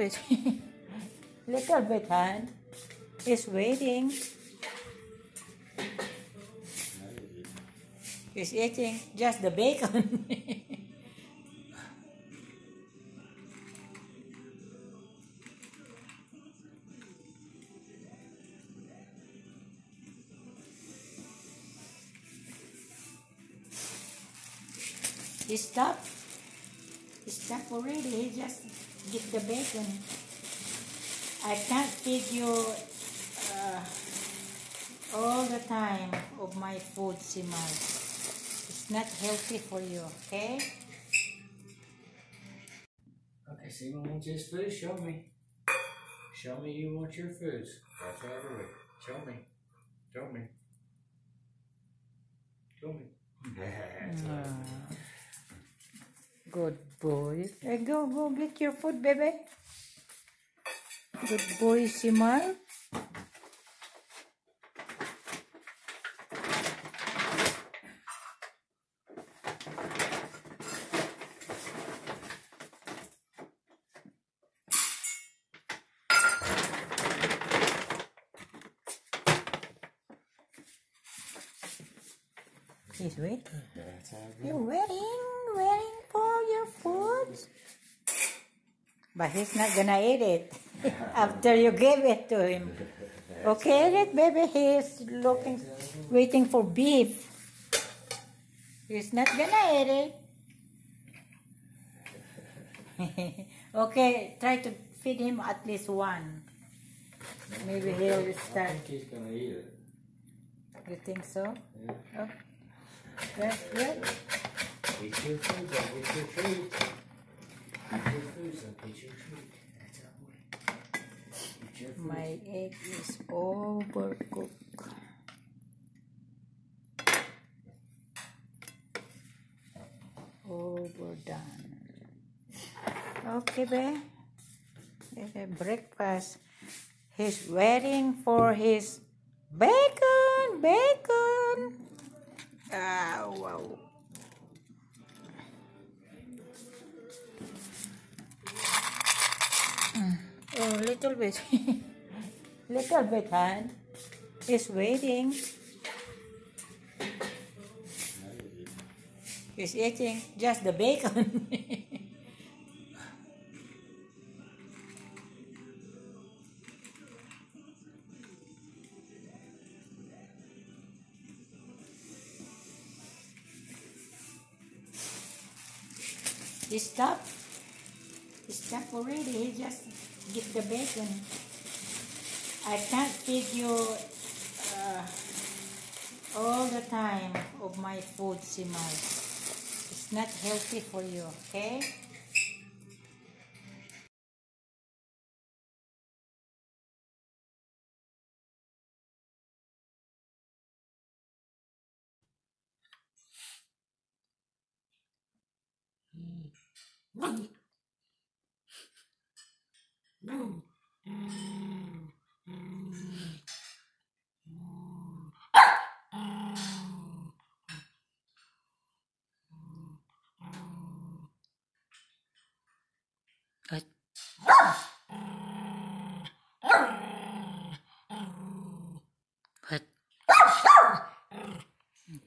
Little bit. little hon. He's waiting. He's eating just the bacon. He stopped. He stopped already. He just get the bacon. I can't feed you uh, all the time of my food, Cemal. It's not healthy for you, okay? Okay, Simon wants his food. Show me. Show me you want your foods. That's right away. Show me. Show me. Show me. That's right. Good boy. Hey, go, go get your food, baby. Good boy, Cemal. He's waiting. You're waiting, waiting for your But he's not gonna eat it after you give it to him. Okay, it, baby. He's looking, waiting for beef. He's not gonna eat it. okay, try to feed him at least one. Maybe he'll I think he's gonna eat it. You think so? Yeah. Oh, that's good. Eat your food, then eat your treat. Eat your food, My egg is overcooked. Overdone. Okay, babe. It's breakfast. He's waiting for his bacon, bacon. Ah, wow. Oh, little bit. little bit, hon. He's waiting. He's eating just the bacon. he stopped. He stopped already. He just get the bacon. I can't feed you uh, all the time of my food, Cemal. It's not healthy for you, okay? What?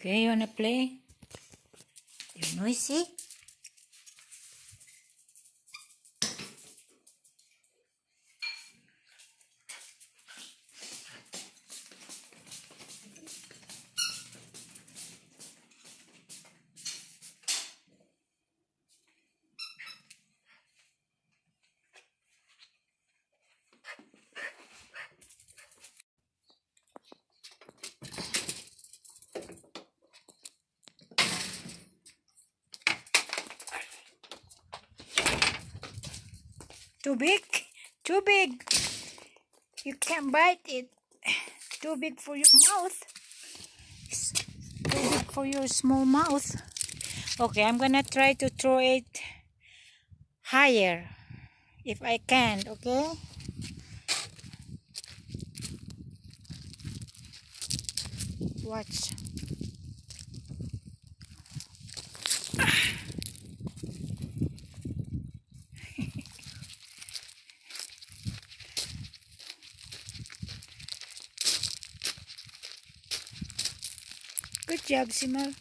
Okay, you wanna play? You're noisy? Too big? Too big. You can't bite it. Too big for your mouth. Too big for your small mouth. Okay, I'm gonna try to throw it higher if I can, okay? Watch. Simon.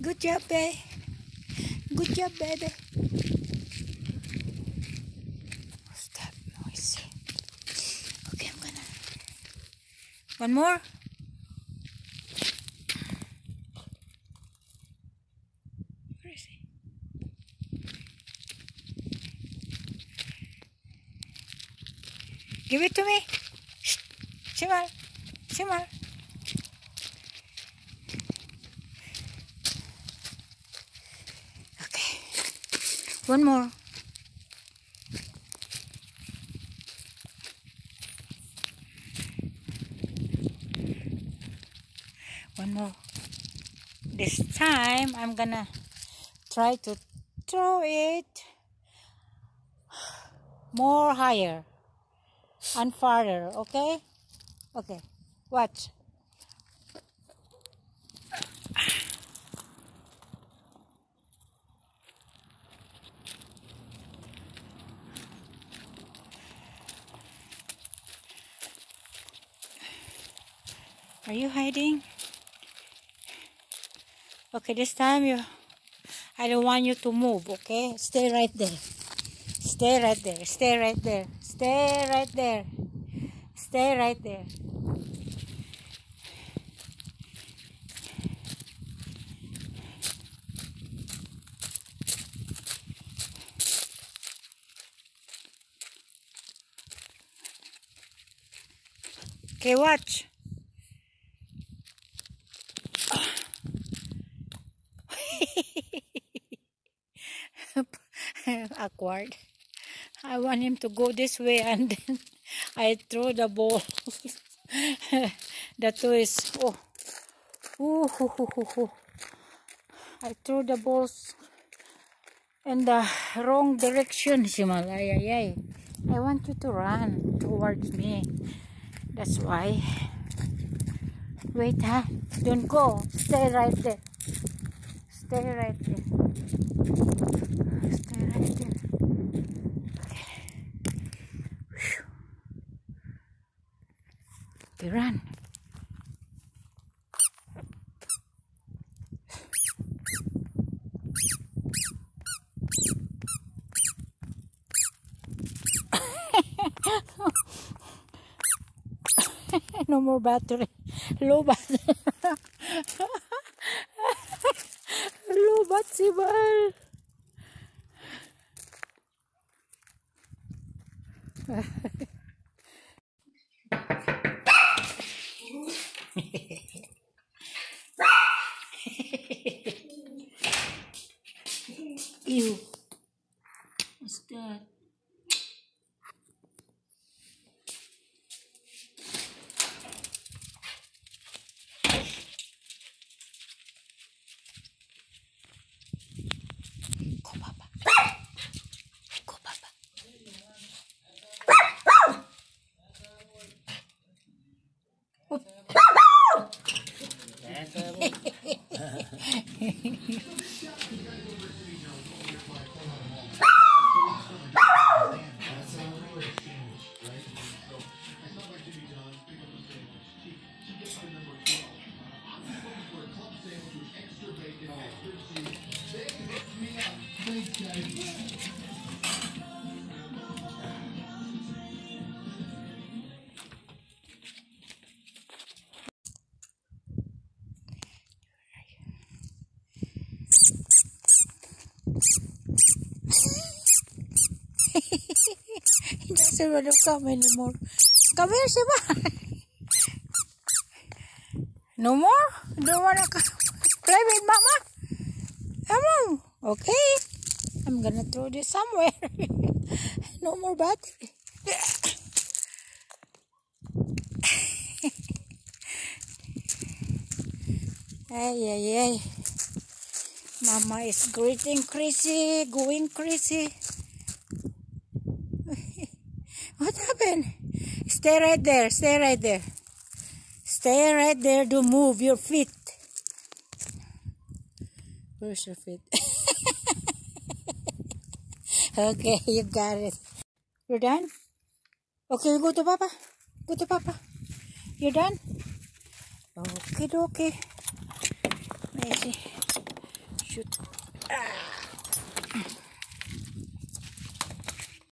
Good job, babe. Good job, baby. What's that noise? Okay, I'm gonna. One more. Where is he? Give it to me. Okay. One more. One more. This time I'm gonna try to throw it more higher and farther, okay? Okay. Watch. Are you hiding? Okay, this time you I don't want you to move, okay? Stay right there. Stay right there. Stay right there. Stay right there. Stay right there. Okay, watch. Awkward. I want him to go this way and then I throw the ball. the twist. Oh. Ooh, hoo, hoo, hoo, hoo. I throw the balls in the wrong direction, Cemal. Ay, ay, ay. I want you to run towards me. That's why. Wait, huh? Don't go. Stay right there. Stay right there. Stay right there. Okay. Whew. Okay, run. no more battery. Low battery. Low battery ball. Ew. He doesn't want to come anymore. Come here, Shiva. No more? Don't want to. Play with Mama? Come on. Okay. I'm gonna throw this somewhere. no more battery. ay, ay, ay. Mama is greeting crazy, going crazy. what happened? Stay right there, stay right there. Stay right there, don't move your feet. Where's your feet? okay, you got it. You're done? Okay, we go to Papa. Go to Papa. You're done? Okay, okay. Let's. Shoot. Ah.